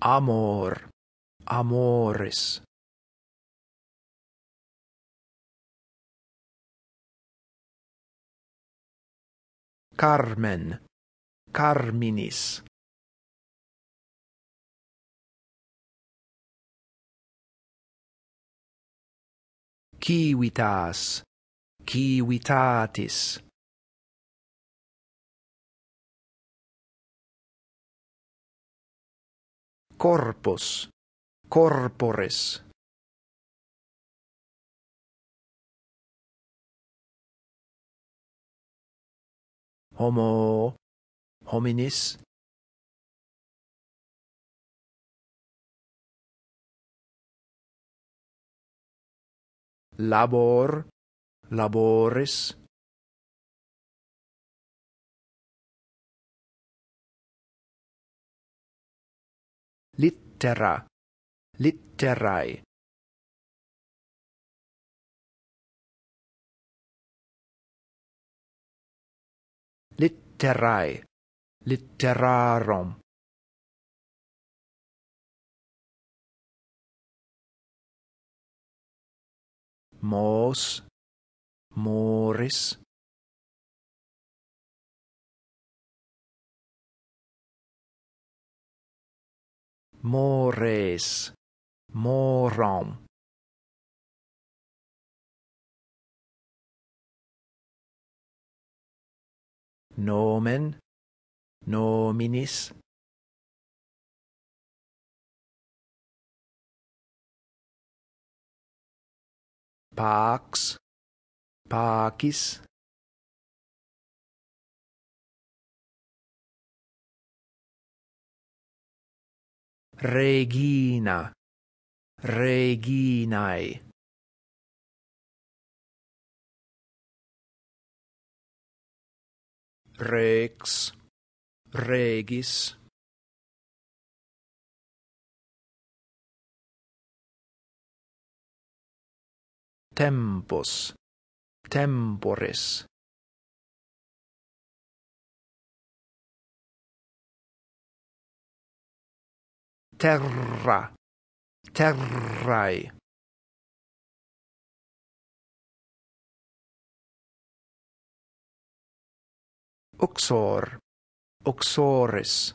amor, amores. Carmen, Carminis. Civitas, civitatis. corpus, corpores. Homo hominis labor laboris littera litterae litterae litterarum mos. Moris mores. Moram nomen. Nominis. Pax. Pacis regina. Reginae. Rex. Regis. Tempus temporis terra terrae uxor uxoris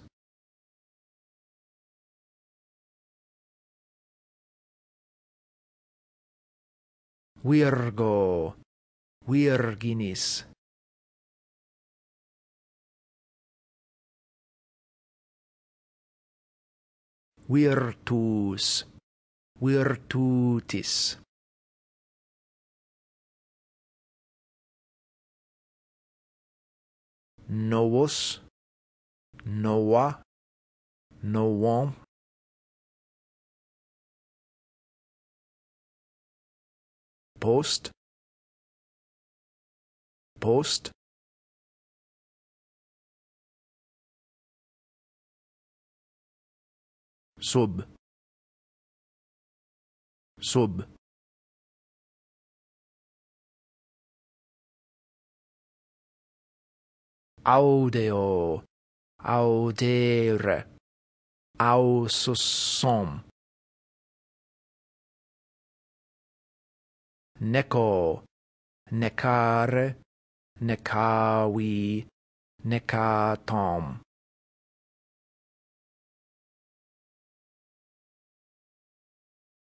Virgo, Virginis. Virtus virtutis. Novus nova novam post post sub sub audeo. Audere ausosom. Neco. Necare. Necawi necatom.